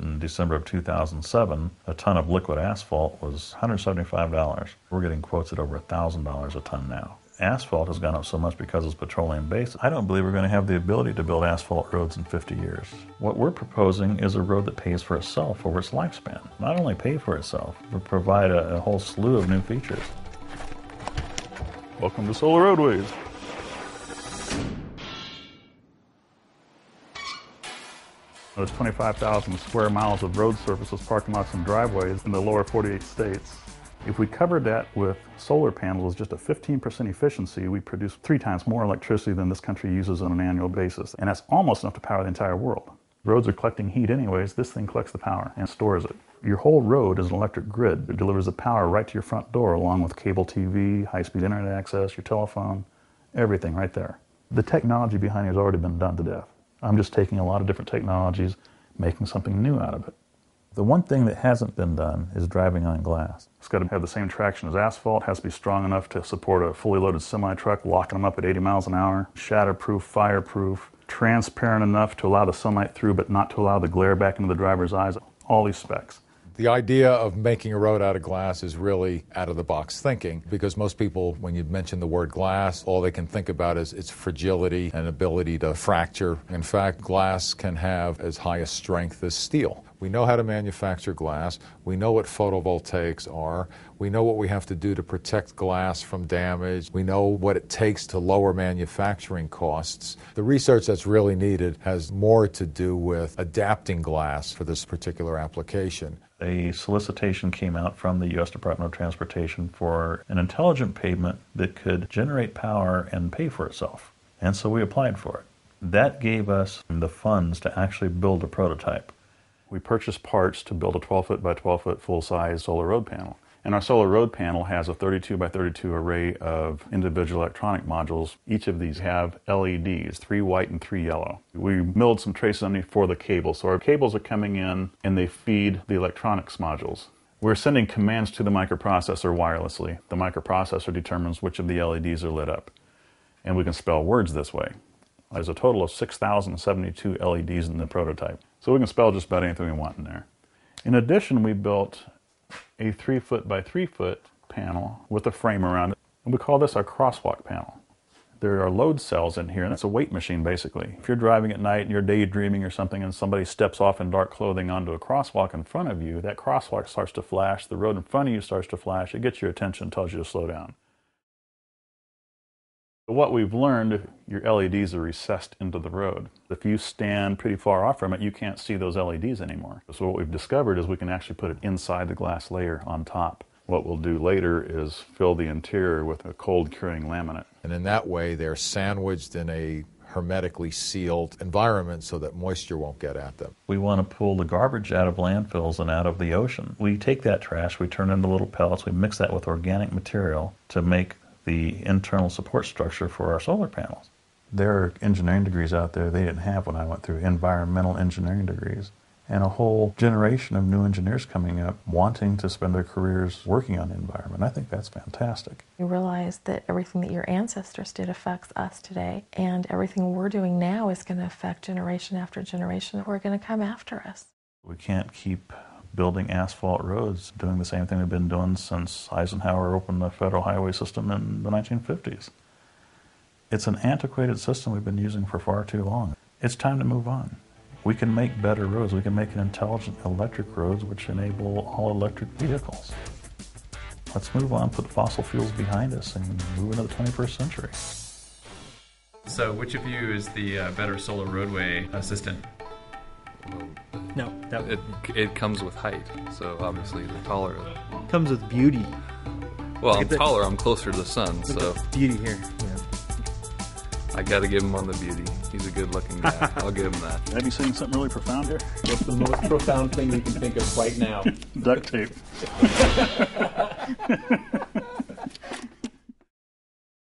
In December of 2007, a ton of liquid asphalt was $175. We're getting quotes at over $1,000 a ton now. Asphalt has gone up so much because it's petroleum based. I don't believe we're going to have the ability to build asphalt roads in 50 years. What we're proposing is a road that pays for itself over its lifespan. Not only pay for itself, but provide a, a whole slew of new features. Welcome to Solar Roadways. There's 25,000 square miles of road surfaces, parking lots, and driveways in the lower 48 states. If we covered that with solar panels, just a 15% efficiency, we produce three times more electricity than this country uses on an annual basis. And that's almost enough to power the entire world. Roads are collecting heat anyways. This thing collects the power and stores it. Your whole road is an electric grid that delivers the power right to your front door, along with cable TV, high speed internet access, your telephone, everything right there. The technology behind it has already been done to death. I'm just taking a lot of different technologies, making something new out of it. The one thing that hasn't been done is driving on glass. It's got to have the same traction as asphalt, has to be strong enough to support a fully loaded semi truck, locking them up at 80 miles an hour, shatterproof, fireproof, transparent enough to allow the sunlight through but not to allow the glare back into the driver's eyes. All these specs. The idea of making a road out of glass is really out of the box thinking because most people, when you mention the word glass, all they can think about is its fragility and ability to fracture. In fact, glass can have as high a strength as steel. We know how to manufacture glass. We know what photovoltaics are. We know what we have to do to protect glass from damage. We know what it takes to lower manufacturing costs. The research that's really needed has more to do with adapting glass for this particular application. A solicitation came out from the U.S. Department of Transportation for an intelligent pavement that could generate power and pay for itself. And so we applied for it. That gave us the funds to actually build a prototype. We purchased parts to build a 12 foot by 12 foot full size solar road panel. And our solar road panel has a 32 by 32 array of individual electronic modules. Each of these have LEDs, three white and three yellow. We milled some traces underneath for the cables. So our cables are coming in and they feed the electronics modules. We're sending commands to the microprocessor wirelessly. The microprocessor determines which of the LEDs are lit up. And we can spell words this way. There's a total of 6,072 LEDs in the prototype. So we can spell just about anything we want in there. In addition, we built a three foot by three foot panel with a frame around it. And we call this our crosswalk panel. There are load cells in here, and it's a weight machine basically. If you're driving at night and you're daydreaming or something, and somebody steps off in dark clothing onto a crosswalk in front of you, that crosswalk starts to flash, the road in front of you starts to flash, it gets your attention, tells you to slow down. What we've learned, your LEDs are recessed into the road. If you stand pretty far off from it, you can't see those LEDs anymore. So what we've discovered is we can actually put it inside the glass layer on top. What we'll do later is fill the interior with a cold curing laminate. And in that way, they're sandwiched in a hermetically sealed environment so that moisture won't get at them. We want to pull the garbage out of landfills and out of the ocean. We take that trash, we turn it into little pellets, we mix that with organic material to make the internal support structure for our solar panels. There are engineering degrees out there they didn't have when I went through environmental engineering degrees. And a whole generation of new engineers coming up wanting to spend their careers working on the environment. I think that's fantastic. You realize that everything that your ancestors did affects us today, and everything we're doing now is going to affect generation after generation who are going to come after us. We can't keep building asphalt roads, doing the same thing they've been doing since Eisenhower opened the federal highway system in the 1950s. It's an antiquated system we've been using for far too long. It's time to move on. We can make better roads. We can make an intelligent electric roads which enable all electric vehicles. Let's move on, put fossil fuels behind us, and move into the 21st century. So, which of you is the uh, better solar roadway assistant? No, that It, it comes with height, so obviously the taller. comes with beauty. Well, I'm at the- taller. I'm closer to the sun, Look so at the beauty here. I got to give him on the beauty. He's a good-looking guy. I'll give him that. Have you seen something really profound here? What's the most profound thing you can think of right now? Duct tape.